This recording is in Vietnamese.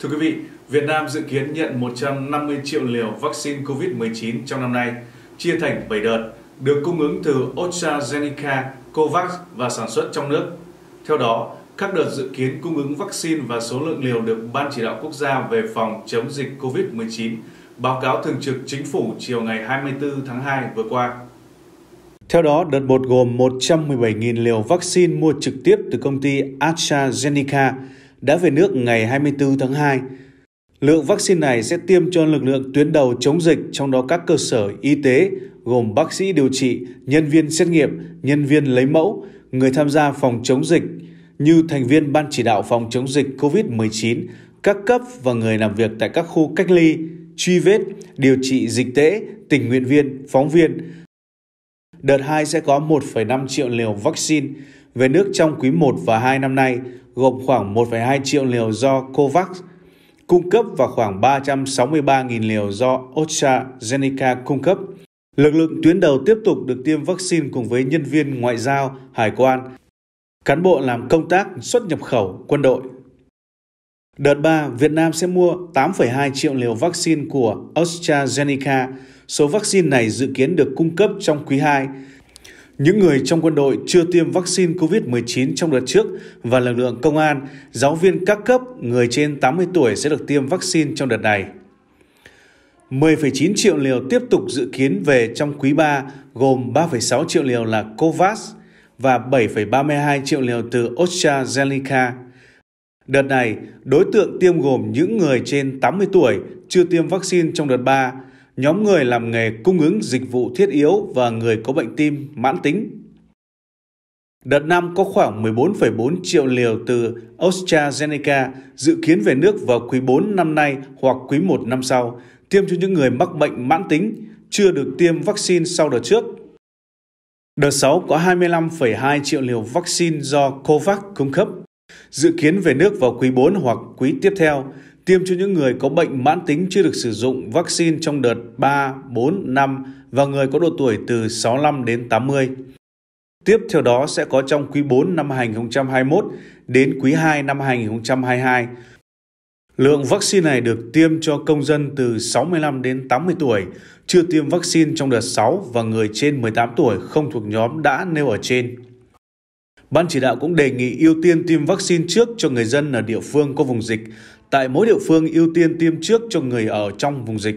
Thưa quý vị, Việt Nam dự kiến nhận 150 triệu liều vaccine COVID-19 trong năm nay, chia thành 7 đợt, được cung ứng từ AstraZeneca, COVAX và sản xuất trong nước. Theo đó, các đợt dự kiến cung ứng vaccine và số lượng liều được Ban Chỉ đạo Quốc gia về phòng chống dịch COVID-19 báo cáo thường trực chính phủ chiều ngày 24 tháng 2 vừa qua. Theo đó, đợt 1 gồm 117.000 liều vaccine mua trực tiếp từ công ty AstraZeneca đã về nước ngày 24 tháng 2. Lượng vaccine này sẽ tiêm cho lực lượng tuyến đầu chống dịch, trong đó các cơ sở y tế gồm bác sĩ điều trị, nhân viên xét nghiệm, nhân viên lấy mẫu, người tham gia phòng chống dịch như thành viên ban chỉ đạo phòng chống dịch COVID-19, các cấp và người làm việc tại các khu cách ly, truy vết, điều trị dịch tễ, tình nguyện viên, phóng viên. Đợt 2 sẽ có 1,5 triệu liều vaccine về nước trong quý 1 và 2 năm nay, gồm khoảng 1,2 triệu liều do COVAX cung cấp và khoảng 363.000 liều do AstraZeneca cung cấp. Lực lượng tuyến đầu tiếp tục được tiêm vaccine cùng với nhân viên ngoại giao, hải quan, cán bộ làm công tác xuất nhập khẩu, quân đội. Đợt 3, Việt Nam sẽ mua 8,2 triệu liều vaccine của AstraZeneca. Số vaccine này dự kiến được cung cấp trong quý 2. Những người trong quân đội chưa tiêm vaccine COVID-19 trong đợt trước và lực lượng công an, giáo viên các cấp, người trên 80 tuổi sẽ được tiêm vaccine trong đợt này. 10,9 triệu liều tiếp tục dự kiến về trong quý 3, gồm 3,6 triệu liều là COVAX và 7,32 triệu liều từ AstraZeneca. Đợt này, đối tượng tiêm gồm những người trên 80 tuổi chưa tiêm vaccine trong đợt 3, nhóm người làm nghề cung ứng dịch vụ thiết yếu và người có bệnh tim mãn tính. Đợt năm có khoảng 14,4 triệu liều từ AstraZeneca dự kiến về nước vào quý 4 năm nay hoặc quý 1 năm sau, tiêm cho những người mắc bệnh mãn tính, chưa được tiêm vaccine sau đợt trước. Đợt 6 có 25,2 triệu liều vaccine do COVAX cung cấp, dự kiến về nước vào quý 4 hoặc quý tiếp theo, tiêm cho những người có bệnh mãn tính chưa được sử dụng vaccine trong đợt 3, 4, 5 và người có độ tuổi từ 65 đến 80. Tiếp theo đó sẽ có trong quý 4 năm 2021 đến quý 2 năm 2022. Lượng vaccine này được tiêm cho công dân từ 65 đến 80 tuổi, chưa tiêm vaccine trong đợt 6 và người trên 18 tuổi không thuộc nhóm đã nêu ở trên. Ban chỉ đạo cũng đề nghị ưu tiên tiêm vaccine trước cho người dân ở địa phương có vùng dịch, tại mỗi địa phương ưu tiên tiêm trước cho người ở trong vùng dịch.